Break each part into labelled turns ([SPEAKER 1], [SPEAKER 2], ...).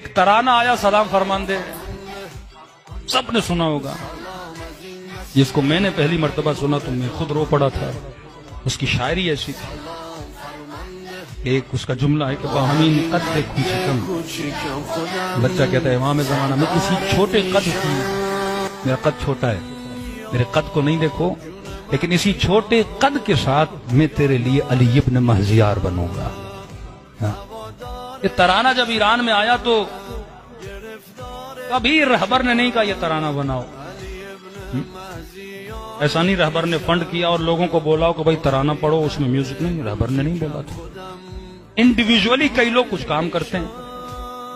[SPEAKER 1] एक तराना आया सलाम फरमांदे सबने सुना होगा जिसको मैंने पहली मर्तबा सुना तो मैं खुद रो पड़ा था उसकी शायरी ऐसी थी एक उसका जुमला है कि बहमीन कद देखूं कम बच्चा कहता है इमाम जमाना में किसी छोटे कद की मेरा कद छोटा है। मेरे कद को नहीं देखो, लेकिन इसी छोटे कद के साथ मैं तेरे लिए अली इब्न महजियार बनूँगा। हाँ। ये तराना जब ईरान में आया तो कभी रहबर ने नहीं कहा, ये तराना बनाओ। हम्म? ऐसा नहीं, रहबर ने फंड किया और लोगों को बोला कि भाई तराना पढ़ो, उसमें म्यूज़िक नहीं, रहबर ने नहीं बोला था। इंडिविजुअली कई लोग कुछ काम करते हैं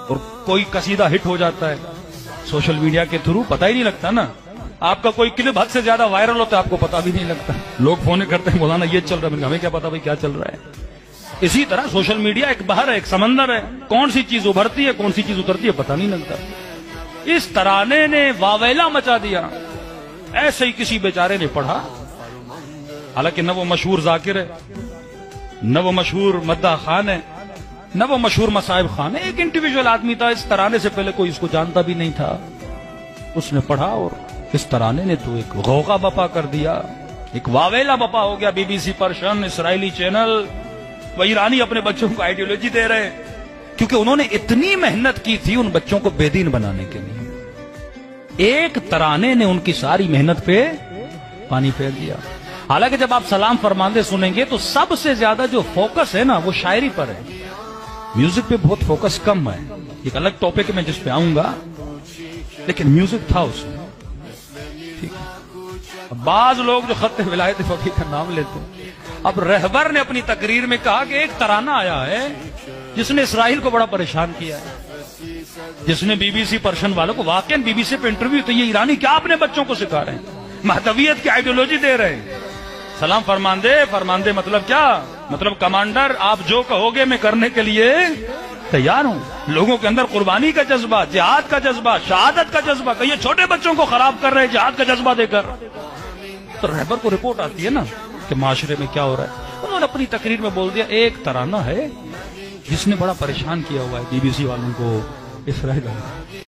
[SPEAKER 1] और कोई कसीदा हिट हो जाता है। सोशल मीडिया के थ्रू पता ही नहीं लगता ना। आपका कोई क्लिप हद से ज़्यादा वायरल होता है, आपको पता भी नहीं लगता। लोग फ़ोन करते हैं बोलाना ये चल रहा है। हमें क्या पता भाई क्या चल रहा है। इसी तरह सोशल मीडिया एक बहर है, एक समंदर है। कौन सी चीज़ उभरती है, कौन सी चीज़ उतरती है, पता नहीं लगता। इस तराने ने वावेला मचा दिया। ऐसे ही किसी बेचारे ने पढ़ा। हालाँकि न वो मशहूर जाकिर है, न वो मशहूर मद्दा खान है। न वो मशहूर मसाहिब खान है, एक इंडिविजुअल आदमी था, इस तराने से पहले कोई इसको जानता भी नहीं था। उसने पढ़ा और इस तराने ने तो एक गौका बपा कर दिया। एक वावेला बपा हो गया बीबीसी पर्शन, इसराइली चैनल। वो ईरानी अपने बच्चों को आइडियोलॉजी दे रहे क्योंकि उन्होंने इतनी मेहनत की थी उन बच्चों को बेदीन बनाने के लिए। एक तराने ने उनकी सारी मेहनत पे पानी फेर दिया। हालाँकि जब आप सलाम फरमांदे सुनेंगे तो सबसे ज़्यादा जो फोकस है ना, वो शायरी पर है। म्यूज़िक पे बहुत फोकस कम है। एक अलग टॉपिक में जिस पे आऊँगा, लेकिन म्यूज़िक था उसमें। ठीक बाज लोग जो खत विलायत फकीर का नाम लेते हैं। अब रहबर ने अपनी तकरीर में कहा कि एक तराना आया है, जिसने इसराइल को बड़ा परेशान किया है। जिसने बीबीसी पर्शन वालों को, वाकई बीबीसी पे इंटरव्यू तो ये ईरानी क्या अपने बच्चों को सिखा रहे हैं? महतवियत की आइडियोलॉजी दे रहे हैं। सलाम फरमांदे फरमांदे मतलब क्या? मतलब कमांडर, आप जो कहोगे मैं करने के लिए तैयार हूँ। लोगों के अंदर कुर्बानी का जज्बा, जिहाद का जज्बा, शहादत का जज्बा, कहिए छोटे बच्चों को खराब कर रहे हैं, जिहाद का जज्बा देकर। तो रहबर को रिपोर्ट आती है ना कि माशरे में क्या हो रहा है। उन्होंने अपनी तकरीर में बोल दिया, एक तराना है जिसने बड़ा परेशान किया हुआ है बीबीसी वालों को इसराइल